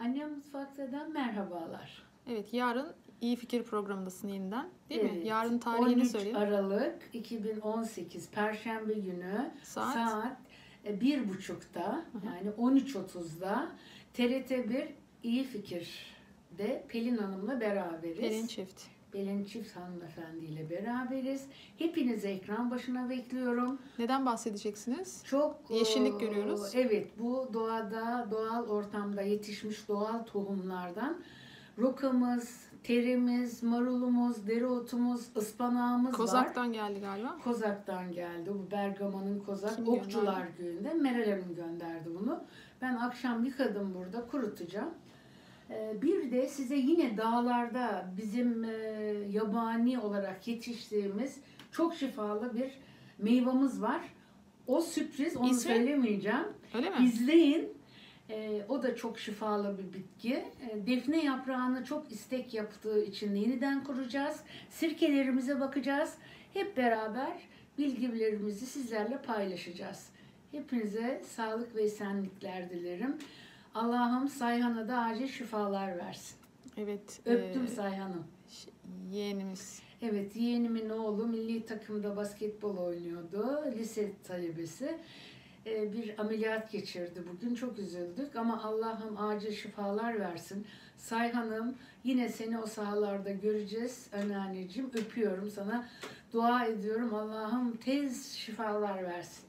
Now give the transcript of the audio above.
Annem Mutfakta'dan merhabalar. Evet, yarın iyi fikir programındasın yeniden. Değil mi? Evet, Yarın tarihini 13 söyleyin. Aralık 2018 Perşembe günü Saat? saat e, bir buçukta yani 13.30'da TRT 1 İyi Fikir'de Pelin Hanım'la beraberiz. Pelin Çift. Pelin Çift Hanımefendi ile beraberiz. Hepinizi ekran başına bekliyorum. Neden bahsedeceksiniz? Çok Yeşillik e, görüyoruz. Evet, bu doğada, doğal ortamda yetişmiş doğal tohumlardan rokamız, terimiz, marulumuz, dereotumuz, ıspanağımız var. Kozak'tan geldi galiba. Kozak'tan geldi. Bu Bergama'nın Kozak Kim Okçular Köyü'nde. Meral Hanım gönderdi bunu. Ben akşam yıkadım burada kurutacağım. Ee, Bir de size yine dağlarda bizim e, yabani olarak yetiştiğimiz çok şifalı bir meyvamız var. O sürpriz onu İsmi? söylemeyeceğim. Öyle mi? İzleyin. Ee, o da çok şifalı bir bitki. Ee, defne yaprağını çok istek yaptığı için yeniden kuracağız. Sirkelerimize bakacağız. Hep beraber bilgilerimizi sizlerle paylaşacağız. Hepinize sağlık ve esenlikler dilerim. Allah'ım Sayhan'a da acil şifalar versin. Evet. Öptüm e, Sayhan'ım. ş- yeğenimiz. Evet yeğenimin oğlu milli takımda basketbol oynuyordu. Lise talebesi. Ee, bir ameliyat geçirdi bugün. Çok üzüldük ama Allah'ım acil şifalar versin. Sayhan'ım yine seni o sahalarda göreceğiz. Anneanneciğim öpüyorum sana. Dua ediyorum Allah'ım tez şifalar versin.